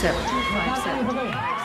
257.